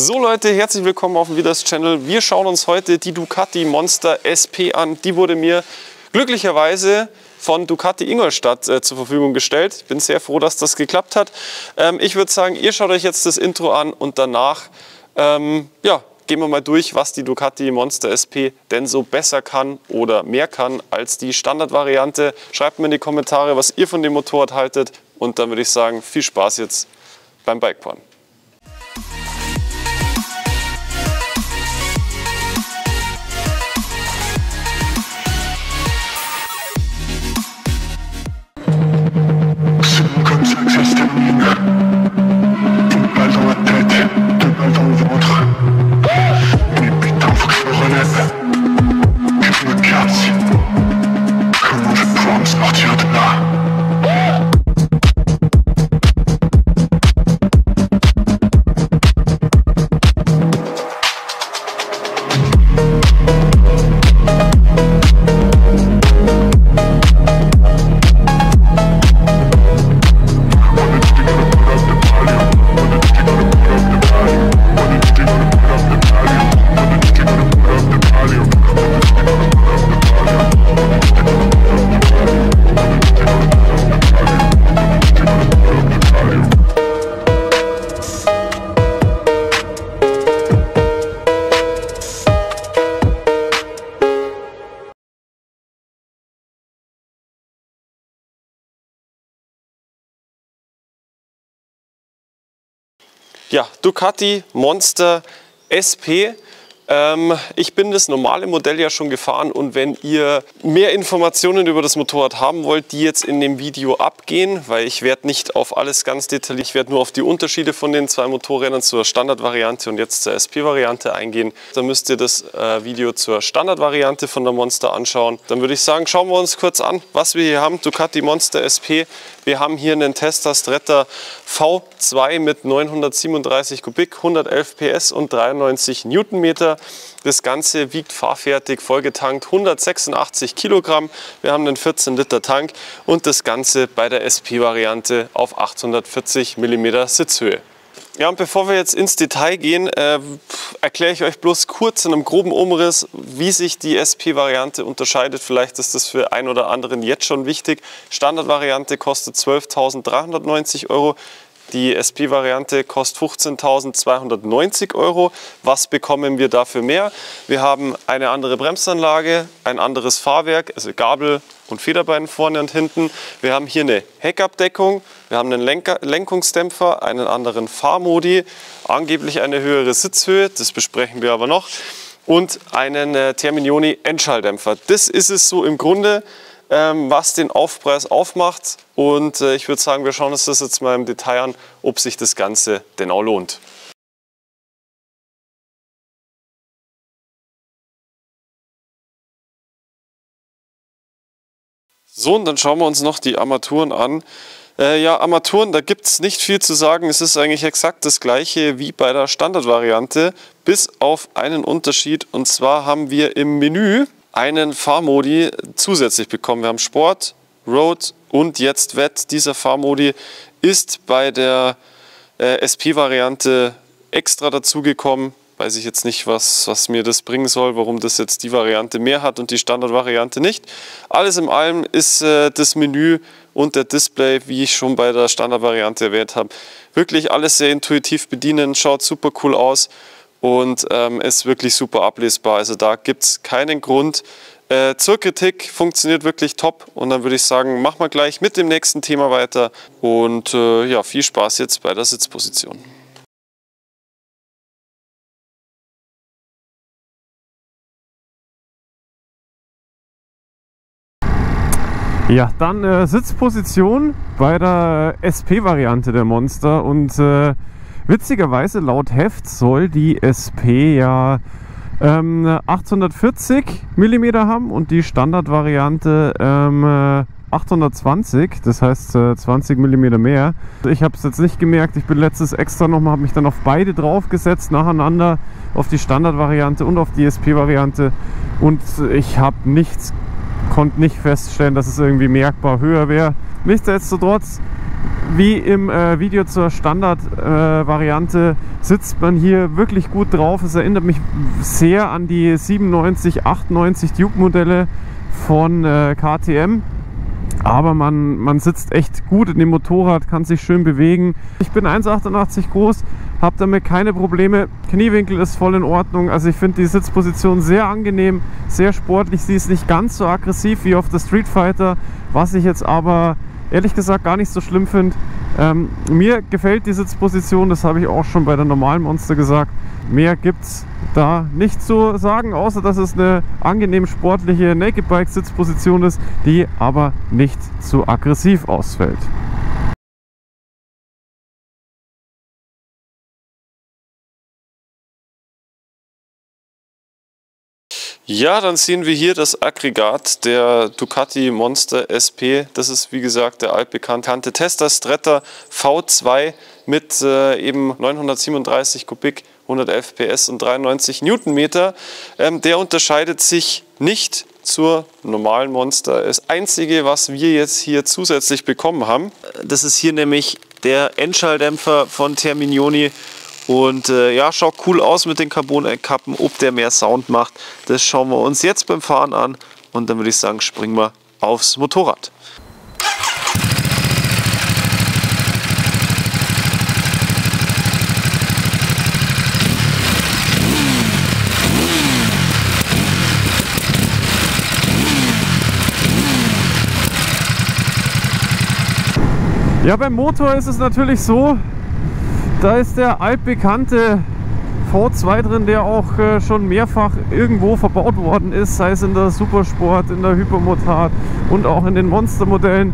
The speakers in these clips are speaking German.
So Leute, herzlich willkommen auf dem Vidas Channel. Wir schauen uns heute die Ducati Monster SP an. Die wurde mir glücklicherweise von Ducati Ingolstadt äh, zur Verfügung gestellt. Ich bin sehr froh, dass das geklappt hat. Ähm, ich würde sagen, ihr schaut euch jetzt das Intro an und danach ähm, ja, gehen wir mal durch, was die Ducati Monster SP denn so besser kann oder mehr kann als die Standardvariante. Schreibt mir in die Kommentare, was ihr von dem Motorrad haltet und dann würde ich sagen, viel Spaß jetzt beim Bikefahren. Ja, Ducati Monster SP. Ähm, ich bin das normale Modell ja schon gefahren und wenn ihr mehr Informationen über das Motorrad haben wollt, die jetzt in dem Video abgehen, weil ich werde nicht auf alles ganz detailliert, ich werde nur auf die Unterschiede von den zwei Motorrädern zur Standardvariante und jetzt zur SP-Variante eingehen. Dann müsst ihr das äh, Video zur Standardvariante von der Monster anschauen. Dann würde ich sagen, schauen wir uns kurz an, was wir hier haben. Ducati Monster SP. Wir haben hier einen Tesla Stretta V2 mit 937 Kubik, 111 PS und 93 Newtonmeter. Das Ganze wiegt fahrfertig, vollgetankt 186 Kilogramm. Wir haben einen 14 Liter Tank und das Ganze bei der SP-Variante auf 840 mm Sitzhöhe. Ja, und bevor wir jetzt ins Detail gehen, äh, erkläre ich euch bloß kurz in einem groben Umriss, wie sich die SP-Variante unterscheidet. Vielleicht ist das für einen oder anderen jetzt schon wichtig. Standardvariante kostet 12.390 Euro. Die SP-Variante kostet 15.290 Euro. Was bekommen wir dafür mehr? Wir haben eine andere Bremsanlage, ein anderes Fahrwerk, also Gabel und Federbein vorne und hinten. Wir haben hier eine Heckabdeckung, wir haben einen Lenker, Lenkungsdämpfer, einen anderen Fahrmodi, angeblich eine höhere Sitzhöhe, das besprechen wir aber noch, und einen äh, Terminioni Endschalldämpfer. Das ist es so im Grunde was den Aufpreis aufmacht. Und äh, ich würde sagen, wir schauen uns das jetzt mal im Detail an, ob sich das Ganze denn auch lohnt. So, und dann schauen wir uns noch die Armaturen an. Äh, ja, Armaturen, da gibt es nicht viel zu sagen. Es ist eigentlich exakt das gleiche wie bei der Standardvariante, bis auf einen Unterschied. Und zwar haben wir im Menü einen Fahrmodi zusätzlich bekommen. Wir haben Sport, Road und jetzt Wett. Dieser Fahrmodi ist bei der äh, SP-Variante extra dazugekommen. Weiß ich jetzt nicht, was, was mir das bringen soll, warum das jetzt die Variante mehr hat und die Standardvariante nicht. Alles in allem ist äh, das Menü und der Display, wie ich schon bei der Standardvariante erwähnt habe, wirklich alles sehr intuitiv bedienen, schaut super cool aus und ähm, ist wirklich super ablesbar. Also da gibt es keinen Grund. Äh, zur Kritik funktioniert wirklich top und dann würde ich sagen, machen wir gleich mit dem nächsten Thema weiter und äh, ja, viel Spaß jetzt bei der Sitzposition. Ja, dann äh, Sitzposition bei der SP-Variante der Monster und äh, witzigerweise laut Heft soll die SP ja ähm, 840 mm haben und die Standardvariante ähm, 820, das heißt äh, 20 mm mehr. Ich habe es jetzt nicht gemerkt, ich bin letztes extra nochmal, habe mich dann auf beide draufgesetzt, nacheinander, auf die Standardvariante und auf die SP-Variante und ich habe nichts konnte nicht feststellen, dass es irgendwie merkbar höher wäre. Nichtsdestotrotz wie im äh, Video zur Standard-Variante äh, sitzt man hier wirklich gut drauf. Es erinnert mich sehr an die 97, 98 Duke-Modelle von äh, KTM. Aber man, man sitzt echt gut in dem Motorrad, kann sich schön bewegen. Ich bin 1,88 groß, habe damit keine Probleme. Kniewinkel ist voll in Ordnung. Also ich finde die Sitzposition sehr angenehm, sehr sportlich. Sie ist nicht ganz so aggressiv wie auf der Street Fighter, was ich jetzt aber ehrlich gesagt gar nicht so schlimm finde. Ähm, mir gefällt die Sitzposition, das habe ich auch schon bei der normalen Monster gesagt. Mehr gibt es da nicht zu sagen, außer dass es eine angenehm sportliche Naked Bike Sitzposition ist, die aber nicht zu aggressiv ausfällt. Ja, dann sehen wir hier das Aggregat der Ducati Monster SP. Das ist wie gesagt der altbekannte Tester Stretta V2 mit äh, eben 937 Kubik, 111 PS und 93 Newtonmeter. Ähm, der unterscheidet sich nicht zur normalen Monster. Das einzige, was wir jetzt hier zusätzlich bekommen haben, das ist hier nämlich der Endschalldämpfer von Terminioni und äh, ja, schaut cool aus mit den Carbon-Kappen. Ob der mehr Sound macht, das schauen wir uns jetzt beim Fahren an. Und dann würde ich sagen, springen wir aufs Motorrad. Ja, beim Motor ist es natürlich so, da ist der altbekannte V2 drin, der auch äh, schon mehrfach irgendwo verbaut worden ist, sei es in der Supersport, in der Hypermotard und auch in den Monstermodellen.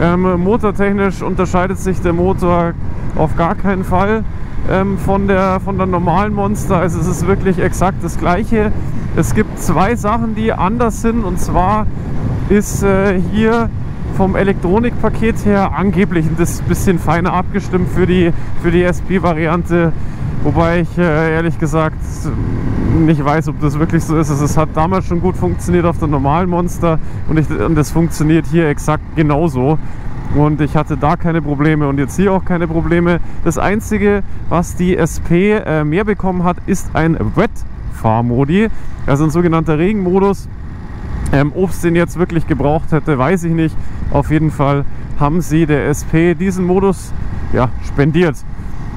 Ähm, motortechnisch unterscheidet sich der Motor auf gar keinen Fall ähm, von, der, von der normalen Monster. Also es ist wirklich exakt das gleiche. Es gibt zwei Sachen, die anders sind und zwar ist äh, hier vom Elektronikpaket her angeblich ein bisschen feiner abgestimmt für die, für die SP-Variante. Wobei ich äh, ehrlich gesagt nicht weiß, ob das wirklich so ist. Also es hat damals schon gut funktioniert auf der normalen Monster und, ich, und das funktioniert hier exakt genauso. Und ich hatte da keine Probleme und jetzt hier auch keine Probleme. Das Einzige, was die SP äh, mehr bekommen hat, ist ein Wet-Fahrmodi, also ein sogenannter Regenmodus. Ähm, Ob es den jetzt wirklich gebraucht hätte, weiß ich nicht. Auf jeden Fall haben sie der SP diesen Modus ja, spendiert.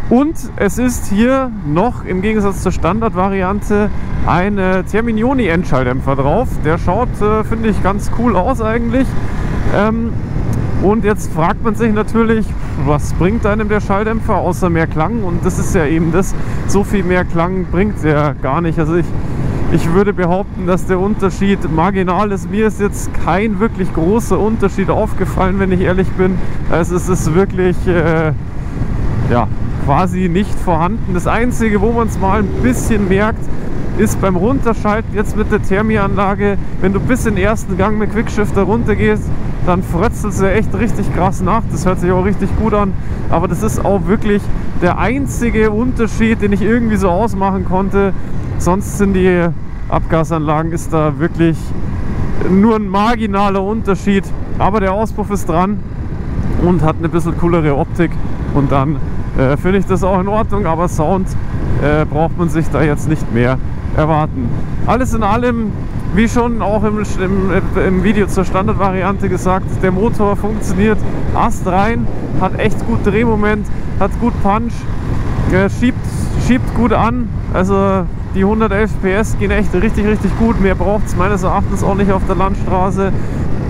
Und es ist hier noch im Gegensatz zur Standardvariante ein Terminioni-Endschalldämpfer drauf. Der schaut, äh, finde ich, ganz cool aus eigentlich. Ähm, und jetzt fragt man sich natürlich, was bringt einem der Schalldämpfer außer mehr Klang? Und das ist ja eben das, so viel mehr Klang bringt er gar nicht. Also ich ich würde behaupten, dass der Unterschied marginal ist. Mir ist jetzt kein wirklich großer Unterschied aufgefallen, wenn ich ehrlich bin. Also es ist wirklich äh, ja, quasi nicht vorhanden. Das Einzige, wo man es mal ein bisschen merkt, ist beim Runterschalten jetzt mit der Thermianlage, wenn du bis in den ersten Gang mit Quickshifter runtergehst, dann frötzelt sie echt richtig krass nach. Das hört sich auch richtig gut an. Aber das ist auch wirklich der einzige Unterschied, den ich irgendwie so ausmachen konnte. Sonst sind die Abgasanlagen ist da wirklich nur ein marginaler Unterschied. Aber der Auspuff ist dran und hat eine bisschen coolere Optik. Und dann äh, finde ich das auch in Ordnung. Aber Sound äh, braucht man sich da jetzt nicht mehr erwarten. Alles in allem, wie schon auch im, im, im Video zur Standardvariante gesagt, der Motor funktioniert astrein, hat echt gut Drehmoment, hat gut Punch, äh, schiebt, schiebt gut an. Also die 111 PS gehen echt richtig, richtig gut. Mehr braucht es meines Erachtens auch nicht auf der Landstraße.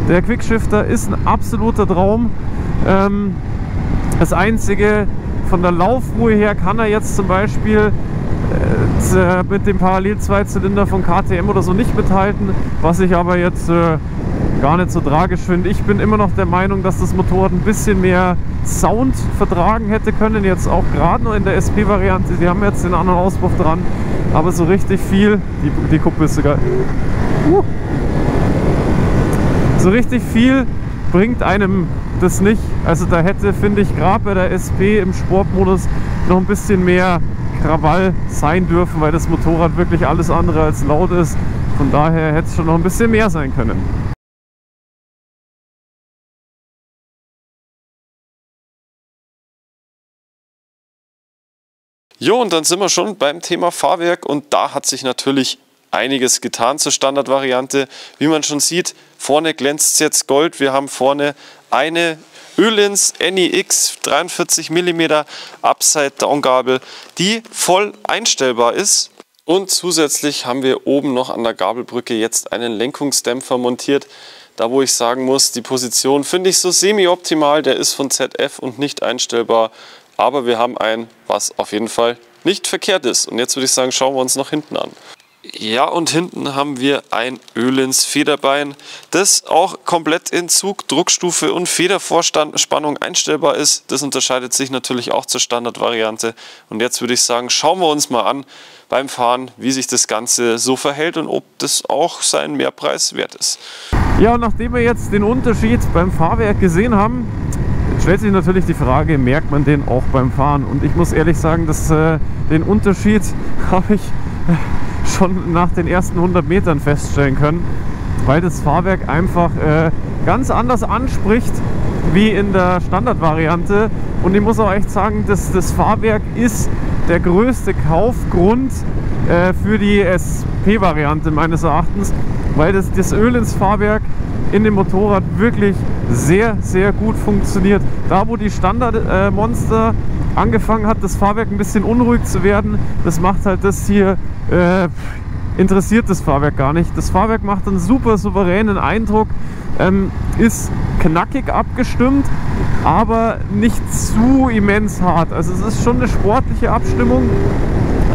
Der Quickshifter ist ein absoluter Traum. Ähm, das Einzige, von der Laufruhe her kann er jetzt zum Beispiel äh, mit dem Parallel-Zweizylinder von KTM oder so nicht mithalten, was ich aber jetzt äh, gar nicht so tragisch finde. Ich bin immer noch der Meinung, dass das Motorrad ein bisschen mehr Sound vertragen hätte können, jetzt auch gerade noch in der SP-Variante. Die haben jetzt den anderen Auspuff dran, aber so richtig viel, die, die Kuppe ist sogar, uh, so richtig viel bringt einem das nicht. Also da hätte, finde ich, gerade bei der SP im Sportmodus noch ein bisschen mehr Krawall sein dürfen, weil das Motorrad wirklich alles andere als laut ist. Von daher hätte es schon noch ein bisschen mehr sein können. Jo, und dann sind wir schon beim Thema Fahrwerk und da hat sich natürlich einiges getan zur Standardvariante. Wie man schon sieht, vorne glänzt jetzt Gold. Wir haben vorne eine Ölins NIX 43 mm Upside-Down-Gabel, die voll einstellbar ist. Und zusätzlich haben wir oben noch an der Gabelbrücke jetzt einen Lenkungsdämpfer montiert. Da wo ich sagen muss, die Position finde ich so semi-optimal. Der ist von ZF und nicht einstellbar. Aber wir haben einen, was auf jeden Fall nicht verkehrt ist. Und jetzt würde ich sagen, schauen wir uns noch hinten an. Ja, und hinten haben wir ein Ölins Federbein, das auch komplett in Zug, Druckstufe und Federvorspannung einstellbar ist. Das unterscheidet sich natürlich auch zur Standardvariante. Und jetzt würde ich sagen, schauen wir uns mal an beim Fahren, wie sich das Ganze so verhält und ob das auch seinen Mehrpreis wert ist. Ja, und nachdem wir jetzt den Unterschied beim Fahrwerk gesehen haben, stellt sich natürlich die Frage, merkt man den auch beim Fahren? Und ich muss ehrlich sagen, dass äh, den Unterschied habe ich schon nach den ersten 100 Metern feststellen können, weil das Fahrwerk einfach äh, ganz anders anspricht wie in der Standardvariante. Und ich muss auch echt sagen, dass das Fahrwerk ist der größte Kaufgrund äh, für die SP-Variante meines Erachtens, weil das, das Öl ins Fahrwerk in dem Motorrad wirklich sehr, sehr gut funktioniert. Da, wo die Standard-Monster äh, angefangen hat, das Fahrwerk ein bisschen unruhig zu werden, das macht halt das hier, äh, interessiert das Fahrwerk gar nicht. Das Fahrwerk macht einen super souveränen Eindruck, ähm, ist knackig abgestimmt, aber nicht zu immens hart. Also es ist schon eine sportliche Abstimmung,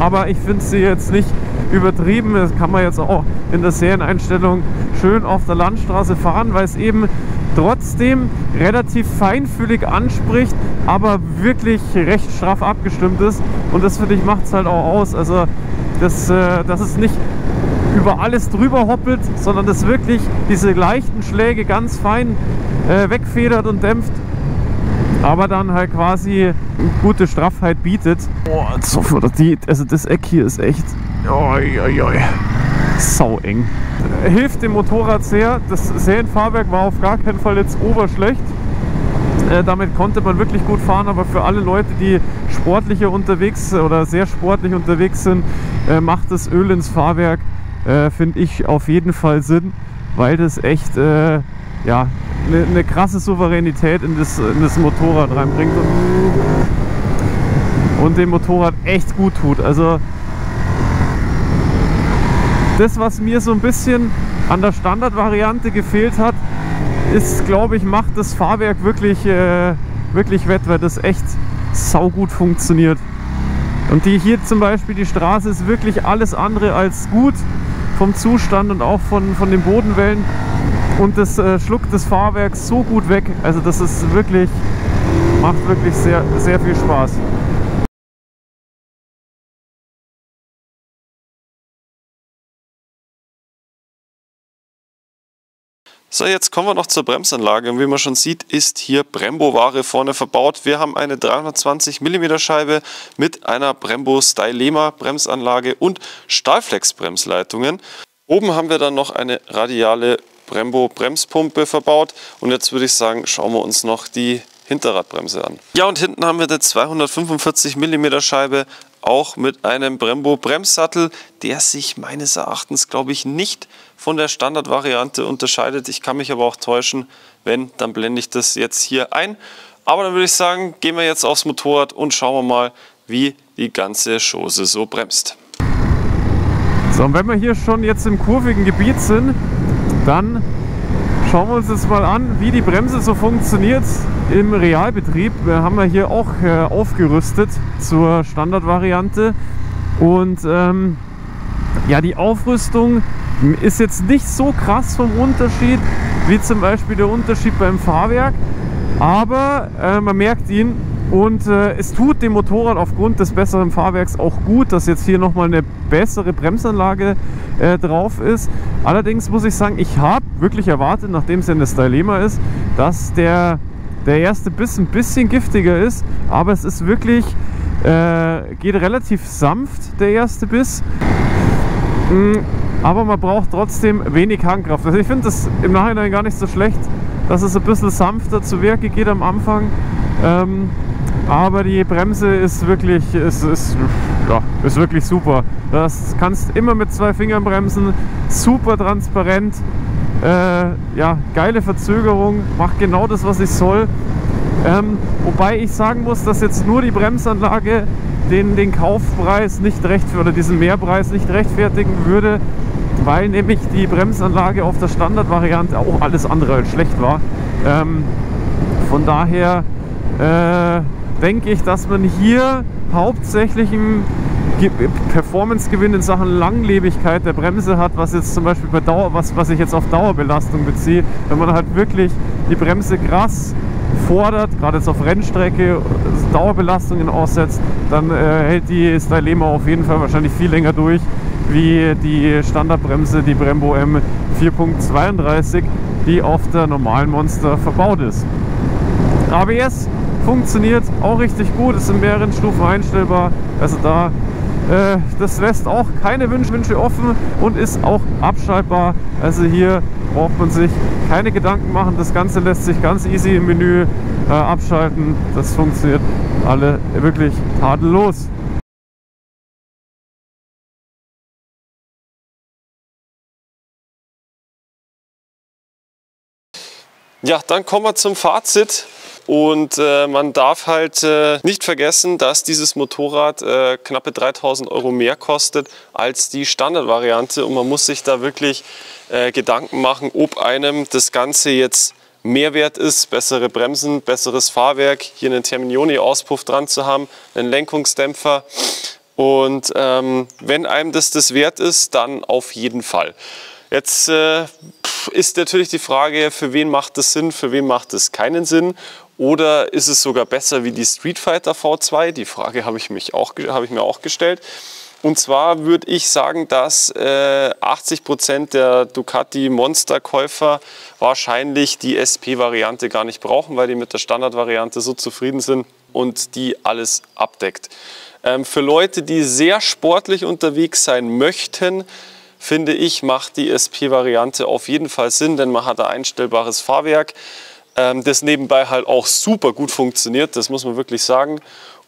aber ich finde sie jetzt nicht übertrieben. Das kann man jetzt auch in der Serieneinstellung schön auf der Landstraße fahren, weil es eben trotzdem relativ feinfühlig anspricht, aber wirklich recht straff abgestimmt ist. Und das finde ich macht es halt auch aus. Also dass, äh, dass es nicht über alles drüber hoppelt, sondern dass wirklich diese leichten Schläge ganz fein äh, wegfedert und dämpft aber dann halt quasi gute Straffheit bietet. Boah, die, also das Eck hier ist echt oi, oi, oi, sau eng. Hilft dem Motorrad sehr. Das Serienfahrwerk war auf gar keinen Fall jetzt oberschlecht. Äh, damit konnte man wirklich gut fahren, aber für alle Leute, die sportlicher unterwegs oder sehr sportlich unterwegs sind, äh, macht das Öl ins Fahrwerk, äh, finde ich auf jeden Fall Sinn, weil das echt ja, eine, eine krasse Souveränität in das, in das Motorrad reinbringt und, und dem Motorrad echt gut tut. Also das, was mir so ein bisschen an der Standardvariante gefehlt hat, ist, glaube ich, macht das Fahrwerk wirklich, äh, wirklich wett, weil das echt saugut funktioniert. Und die hier zum Beispiel, die Straße ist wirklich alles andere als gut vom Zustand und auch von, von den Bodenwellen und das äh, schluckt das Fahrwerk so gut weg. Also das ist wirklich, macht wirklich sehr, sehr viel Spaß. So, jetzt kommen wir noch zur Bremsanlage. Und wie man schon sieht, ist hier Brembo-Ware vorne verbaut. Wir haben eine 320 mm Scheibe mit einer Brembo Stylema Bremsanlage und Stahlflex Bremsleitungen. Oben haben wir dann noch eine radiale Brembo Bremspumpe verbaut. Und jetzt würde ich sagen, schauen wir uns noch die Hinterradbremse an. Ja, und hinten haben wir eine 245 mm Scheibe, auch mit einem Brembo Bremssattel, der sich meines Erachtens, glaube ich, nicht von der Standardvariante unterscheidet. Ich kann mich aber auch täuschen. Wenn, dann blende ich das jetzt hier ein. Aber dann würde ich sagen, gehen wir jetzt aufs Motorrad und schauen wir mal, wie die ganze Chose so bremst. So, und wenn wir hier schon jetzt im kurvigen Gebiet sind, dann schauen wir uns jetzt mal an, wie die Bremse so funktioniert im Realbetrieb. Wir haben ja hier auch äh, aufgerüstet zur Standardvariante und ähm, ja, die Aufrüstung ist jetzt nicht so krass vom Unterschied wie zum Beispiel der Unterschied beim Fahrwerk, aber äh, man merkt ihn und äh, es tut dem Motorrad aufgrund des besseren Fahrwerks auch gut, dass jetzt hier nochmal eine bessere Bremsanlage äh, drauf ist. Allerdings muss ich sagen, ich habe wirklich erwartet, nachdem es ja eine Stylema ist, dass der, der erste Biss ein bisschen giftiger ist. Aber es ist wirklich, äh, geht relativ sanft, der erste Biss. Mhm, aber man braucht trotzdem wenig Handkraft. Also ich finde das im Nachhinein gar nicht so schlecht, dass es ein bisschen sanfter zu Werke geht am Anfang. Ähm, Aber die Bremse ist wirklich, ist, ist, ja, ist wirklich super. Das kannst immer mit zwei Fingern bremsen, super transparent. Äh, ja, geile Verzögerung, macht genau das, was ich soll. Ähm, wobei ich sagen muss, dass jetzt nur die Bremsanlage den, den Kaufpreis nicht rechtfertigen oder diesen Mehrpreis nicht rechtfertigen würde, weil nämlich die Bremsanlage auf der Standardvariante auch alles andere als schlecht war. Ähm, von daher äh, denke ich, dass man hier hauptsächlich einen Performance-Gewinn in Sachen Langlebigkeit der Bremse hat, was jetzt zum Beispiel bei Dauer, was, was ich jetzt auf Dauerbelastung beziehe, wenn man halt wirklich die Bremse krass fordert, gerade jetzt auf Rennstrecke Dauerbelastungen aussetzt, dann äh, hält die Stylema auf jeden Fall wahrscheinlich viel länger durch wie die Standardbremse, die Brembo M 4.32, die auf der normalen Monster verbaut ist. ABS funktioniert auch richtig gut, ist in mehreren Stufen einstellbar. Also da, äh, das lässt auch keine Wünsche offen und ist auch abschaltbar. Also hier braucht man sich keine Gedanken machen. Das Ganze lässt sich ganz easy im Menü äh, abschalten. Das funktioniert alle wirklich tadellos. Ja, dann kommen wir zum Fazit. Und äh, man darf halt äh, nicht vergessen, dass dieses Motorrad äh, knappe 3000 Euro mehr kostet als die Standardvariante. Und man muss sich da wirklich äh, Gedanken machen, ob einem das Ganze jetzt Mehrwert ist, bessere Bremsen, besseres Fahrwerk, hier einen Terminioni-Auspuff dran zu haben, einen Lenkungsdämpfer. Und ähm, wenn einem das das wert ist, dann auf jeden Fall. Jetzt äh, ist natürlich die Frage, für wen macht das Sinn, für wen macht es keinen Sinn. Oder ist es sogar besser wie die Street Fighter V2? Die Frage habe ich, mich auch, habe ich mir auch gestellt. Und zwar würde ich sagen, dass äh, 80 Prozent der Ducati Monster-Käufer wahrscheinlich die SP-Variante gar nicht brauchen, weil die mit der Standard-Variante so zufrieden sind und die alles abdeckt. Ähm, für Leute, die sehr sportlich unterwegs sein möchten, finde ich, macht die SP-Variante auf jeden Fall Sinn, denn man hat ein einstellbares Fahrwerk das nebenbei halt auch super gut funktioniert, das muss man wirklich sagen.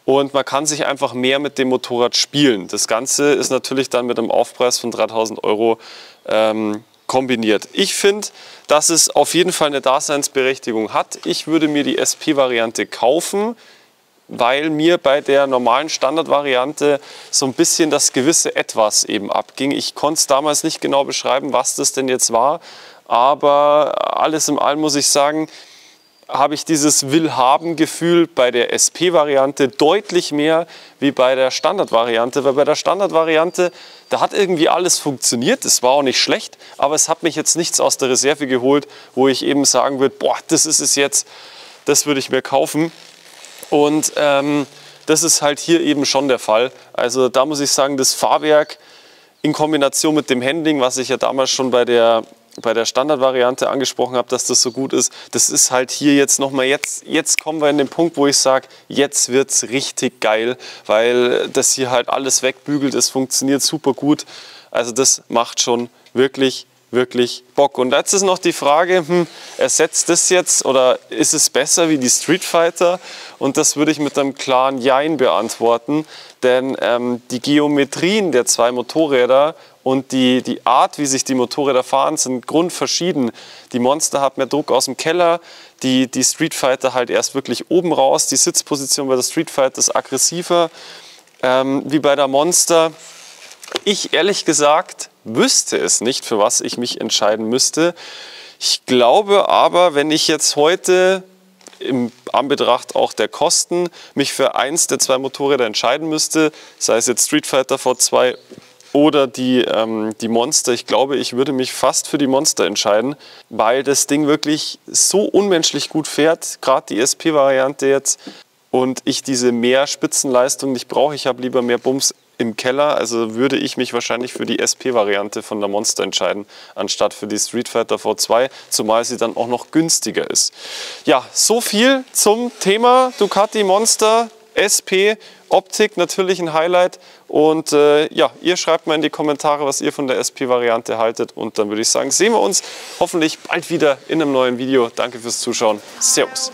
Und man kann sich einfach mehr mit dem Motorrad spielen. Das Ganze ist natürlich dann mit einem Aufpreis von 3000 Euro ähm, kombiniert. Ich finde, dass es auf jeden Fall eine Daseinsberechtigung hat. Ich würde mir die SP-Variante kaufen, weil mir bei der normalen Standardvariante so ein bisschen das gewisse Etwas eben abging. Ich konnte es damals nicht genau beschreiben, was das denn jetzt war, aber alles im Allem muss ich sagen, habe ich dieses Will-Haben-Gefühl bei der SP-Variante deutlich mehr wie bei der Standard-Variante, weil bei der Standard-Variante, da hat irgendwie alles funktioniert, es war auch nicht schlecht, aber es hat mich jetzt nichts aus der Reserve geholt, wo ich eben sagen würde, boah, das ist es jetzt, das würde ich mir kaufen. Und ähm, das ist halt hier eben schon der Fall. Also da muss ich sagen, das Fahrwerk in Kombination mit dem Handling, was ich ja damals schon bei der bei der Standardvariante angesprochen habe, dass das so gut ist, das ist halt hier jetzt nochmal, jetzt, jetzt kommen wir in den Punkt, wo ich sage, jetzt wird es richtig geil, weil das hier halt alles wegbügelt, es funktioniert super gut. Also das macht schon wirklich wirklich Bock. Und jetzt ist noch die Frage, hm, ersetzt das jetzt oder ist es besser wie die Street Fighter? Und das würde ich mit einem klaren Jein beantworten, denn ähm, die Geometrien der zwei Motorräder und die, die Art, wie sich die Motorräder fahren, sind grundverschieden. Die Monster hat mehr Druck aus dem Keller, die, die Street Fighter halt erst wirklich oben raus. Die Sitzposition bei der Street Fighter ist aggressiver ähm, wie bei der Monster. Ich ehrlich gesagt wüsste es nicht, für was ich mich entscheiden müsste. Ich glaube aber, wenn ich jetzt heute im Anbetracht auch der Kosten mich für eins der zwei Motorräder entscheiden müsste, sei es jetzt Street Fighter V2 oder die, ähm, die Monster. Ich glaube, ich würde mich fast für die Monster entscheiden, weil das Ding wirklich so unmenschlich gut fährt, gerade die SP-Variante jetzt, und ich diese mehr Spitzenleistung nicht brauche. Ich habe lieber mehr Bums im Keller. Also würde ich mich wahrscheinlich für die SP-Variante von der Monster entscheiden, anstatt für die Street Fighter V2, zumal sie dann auch noch günstiger ist. Ja, so viel zum Thema Ducati Monster SP. Optik natürlich ein Highlight. Und äh, ja, ihr schreibt mal in die Kommentare, was ihr von der SP-Variante haltet. Und dann würde ich sagen, sehen wir uns hoffentlich bald wieder in einem neuen Video. Danke fürs Zuschauen. Servus.